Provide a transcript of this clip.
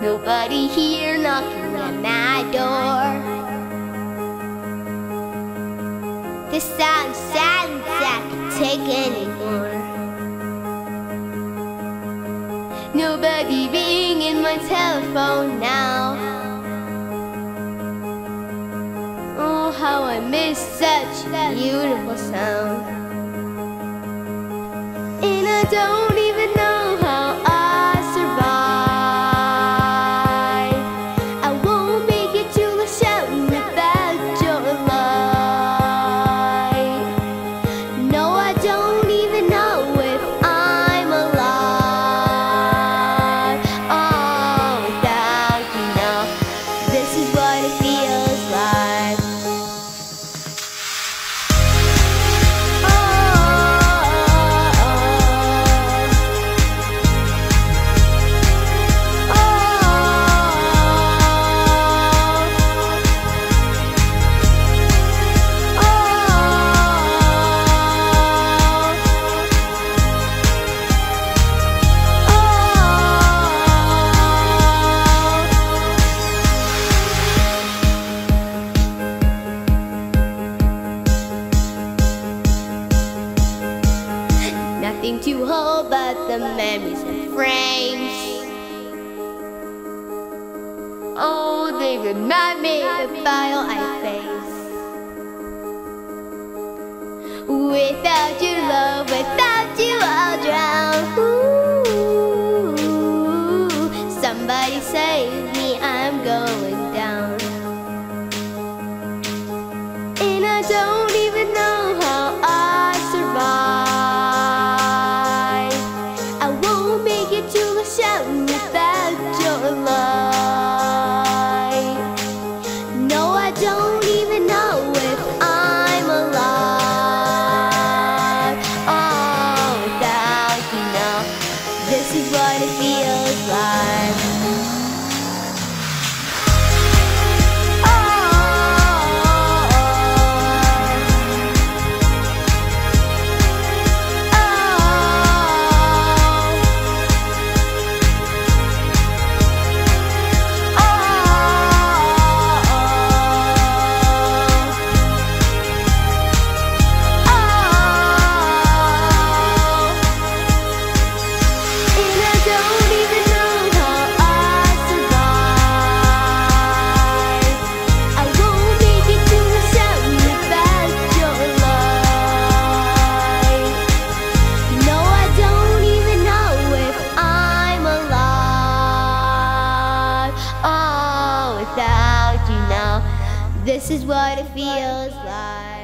Nobody here knocking at my door. This sound, silence I can take anymore. Nobody ringing my telephone now. Oh, how I miss such beautiful sound. And I don't. nothing to hold but the memories and frames. Oh, they remind me of the file I face. Without you. This is what it feels like.